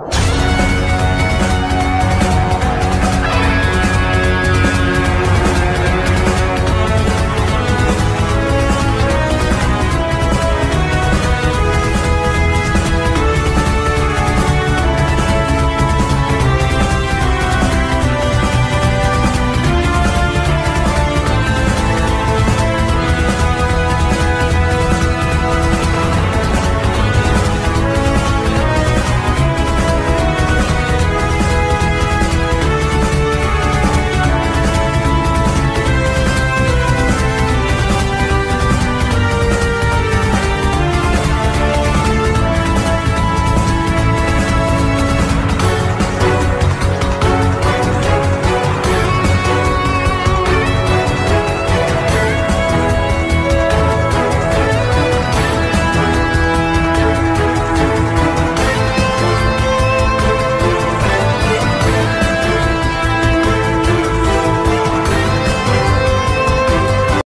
you